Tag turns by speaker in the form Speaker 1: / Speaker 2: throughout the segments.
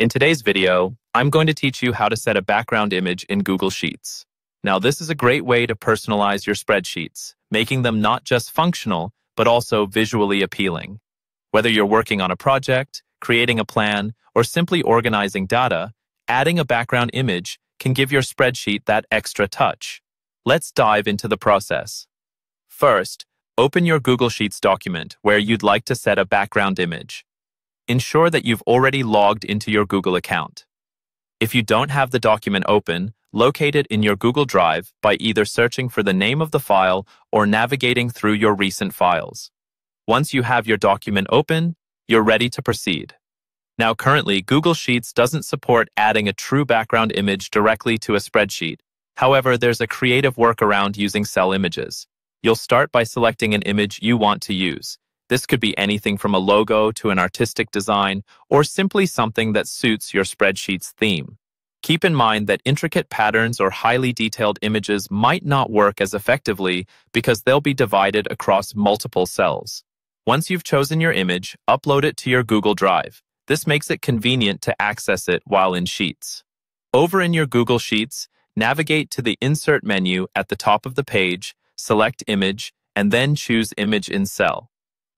Speaker 1: In today's video, I'm going to teach you how to set a background image in Google Sheets. Now, this is a great way to personalize your spreadsheets, making them not just functional, but also visually appealing. Whether you're working on a project, creating a plan, or simply organizing data, adding a background image can give your spreadsheet that extra touch. Let's dive into the process. First, open your Google Sheets document where you'd like to set a background image ensure that you've already logged into your Google account. If you don't have the document open, locate it in your Google Drive by either searching for the name of the file or navigating through your recent files. Once you have your document open, you're ready to proceed. Now, currently, Google Sheets doesn't support adding a true background image directly to a spreadsheet. However, there's a creative workaround using cell images. You'll start by selecting an image you want to use. This could be anything from a logo to an artistic design, or simply something that suits your spreadsheet's theme. Keep in mind that intricate patterns or highly detailed images might not work as effectively because they'll be divided across multiple cells. Once you've chosen your image, upload it to your Google Drive. This makes it convenient to access it while in Sheets. Over in your Google Sheets, navigate to the Insert menu at the top of the page, select Image, and then choose Image in Cell.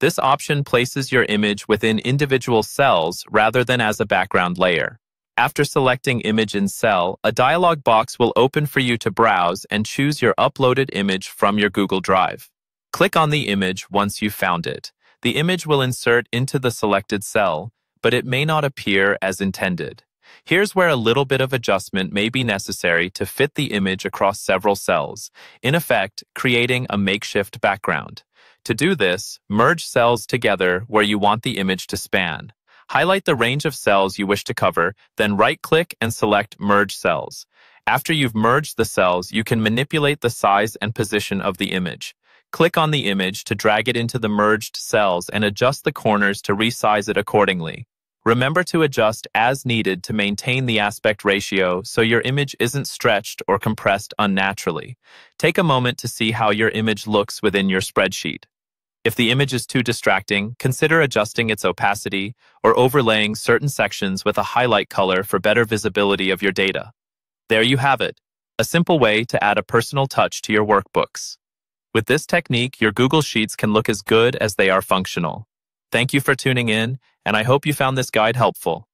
Speaker 1: This option places your image within individual cells rather than as a background layer. After selecting Image in Cell, a dialog box will open for you to browse and choose your uploaded image from your Google Drive. Click on the image once you've found it. The image will insert into the selected cell, but it may not appear as intended. Here's where a little bit of adjustment may be necessary to fit the image across several cells, in effect, creating a makeshift background. To do this, merge cells together where you want the image to span. Highlight the range of cells you wish to cover, then right-click and select Merge Cells. After you've merged the cells, you can manipulate the size and position of the image. Click on the image to drag it into the merged cells and adjust the corners to resize it accordingly. Remember to adjust as needed to maintain the aspect ratio so your image isn't stretched or compressed unnaturally. Take a moment to see how your image looks within your spreadsheet. If the image is too distracting, consider adjusting its opacity or overlaying certain sections with a highlight color for better visibility of your data. There you have it, a simple way to add a personal touch to your workbooks. With this technique, your Google Sheets can look as good as they are functional. Thank you for tuning in, and I hope you found this guide helpful.